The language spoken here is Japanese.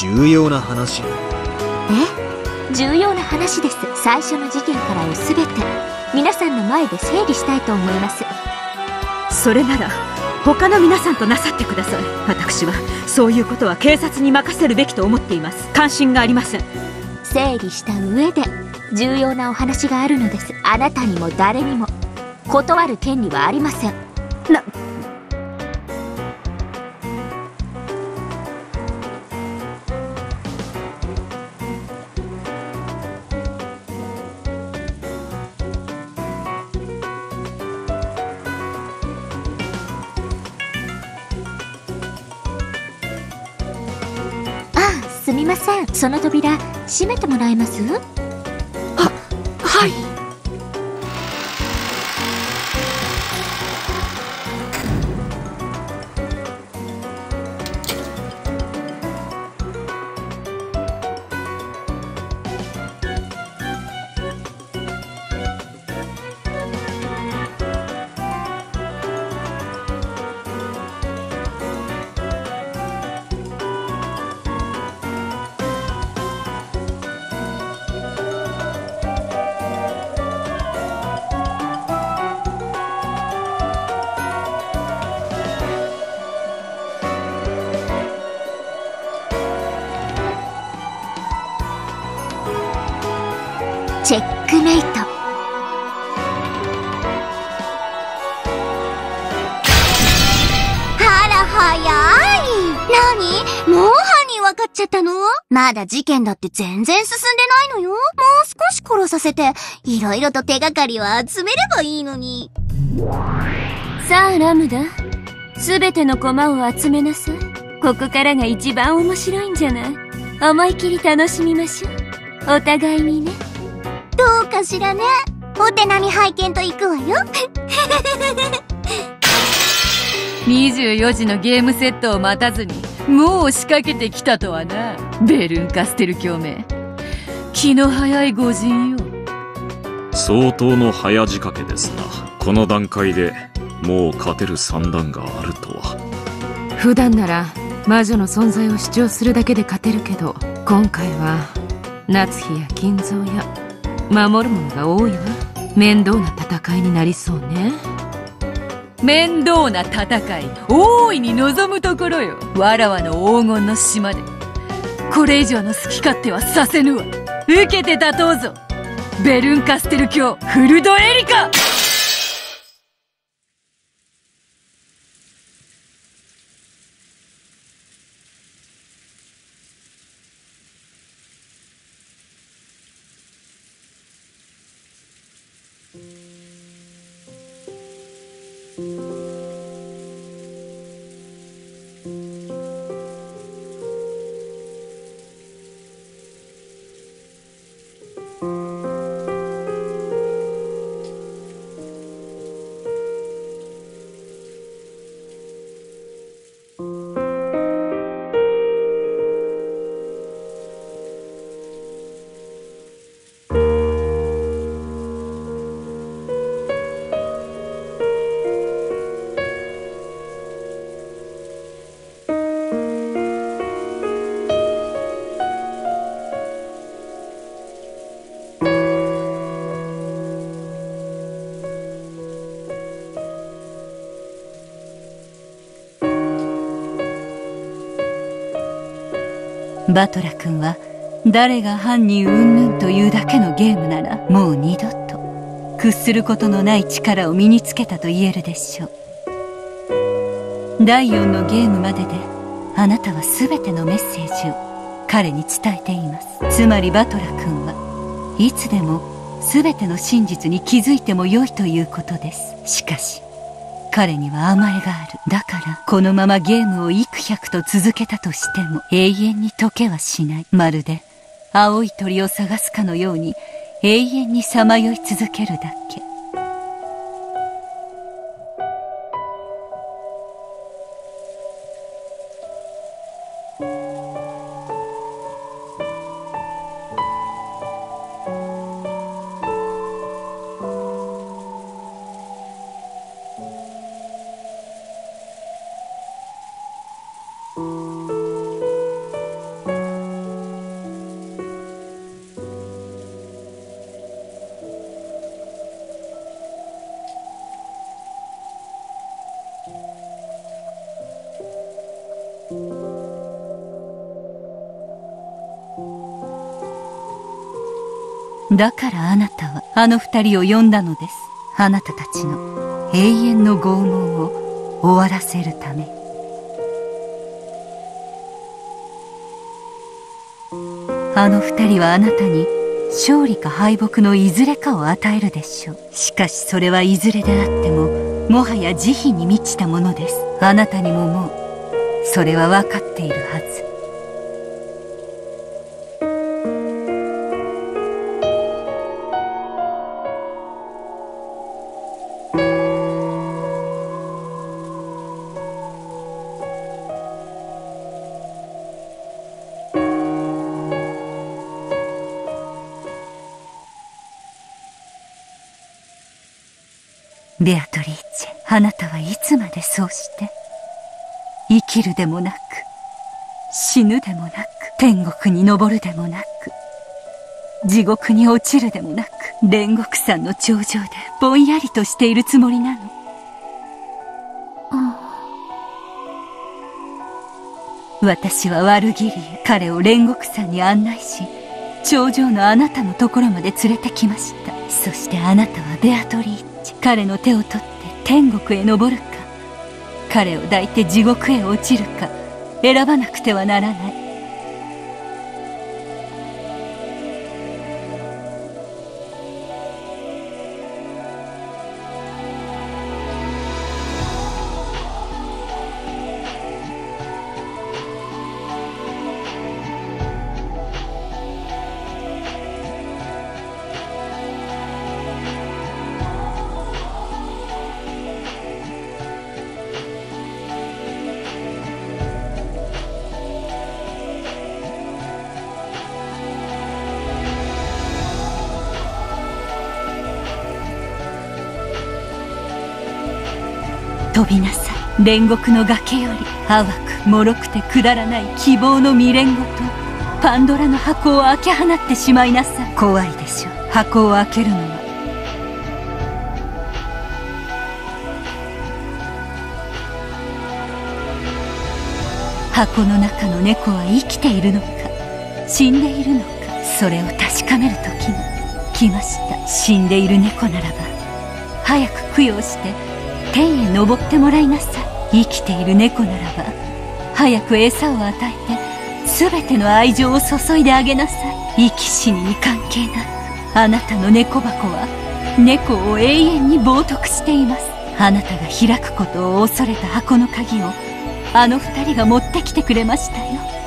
重要な話。え？重要な話です。最初の事件からを全て。皆さんの前で整理したいと思います。それなら他の皆さんとなさってください。私はそういうことは警察に任せるべきと思っています。関心がありません。整理した上で重要なお話があるのです。あなたにも誰にも。断る権利はありません。なすみません。その扉閉めてもらえます？チェックメイトあら、早い。何？もう犯人分かっちゃったの？まだ事件だって全然進んでないのよ。もう少し殺させて、いろいろと手がかりを集めればいいのに。さあ、ラムダ。すべての駒を集めなさい。ここからが一番面白いんじゃない？思い切り楽しみましょう。お互いにね。どうかしらね。お手並み拝見と行くわよ。24時のゲームセットを待たずに、もう仕掛けてきたとはな。ベルンカステル教名。気の早い御人よ。相当の早仕掛けですなこの段階でもう勝てる算段があるとは普段なら魔女の存在を主張するだけで勝てるけど今回は夏日や金蔵や守るものが多いわ面倒な戦いになりそうね面倒な戦い、大いに望むところよ。わらわの黄金の島で。これ以上の好き勝手はさせぬわ。受けて立とうぞ。ベルンカステル卿、フルドエリカ バトラ君は誰が犯人云々というだけのゲームならもう二度と屈することのない力を身につけたと言えるでしょう。第4のゲームまでであなたは全てのメッセージを彼に伝えています。つまりバトラ君はいつでも全ての真実に気づいても良いということです。しかし彼には甘えがある。だからこのままゲームを幾百と続けたとしても永遠に解けはしない。まるで青い鳥を探すかのように永遠にさまよい続けるだけ。だからあなたはあの二人を呼んだのです。あなたたちの永遠の拷問を終わらせるため。あの二人はあなたに勝利か敗北のいずれかを与えるでしょう。しかしそれはいずれであってももはや慈悲に満ちたものです。あなたにももう。それは分かっているはず。ベアトリーチェあなたはいつまでそうして生きるでもなく死ぬでもなく天国に昇るでもなく地獄に落ちるでもなく煉獄山の頂上でぼんやりとしているつもりなの。私は悪ギリエ彼を煉獄山に案内し頂上のあなたのところまで連れてきました。そしてあなたはベアトリーチ。ェ彼の手を取って天国へ登るか。彼を抱いて地獄へ落ちるか。選ばなくてはならない。飛びなさい。煉獄の崖より淡く脆くてくだらない希望の未練ごとパンドラの箱を開け放ってしまいなさい。怖いでしょ箱を開けるのは箱の中の猫は生きているのか死んでいるのかそれを確かめる時が来ました。死んでいる猫ならば早く供養して天へ登ってもらいなさい。生きている猫ならば早く餌を与えて全ての愛情を注いであげなさい。生き死にに関係なくあなたの猫箱は猫を永遠に冒涜しています。あなたが開くことを恐れた箱の鍵をあの二人が持ってきてくれましたよ。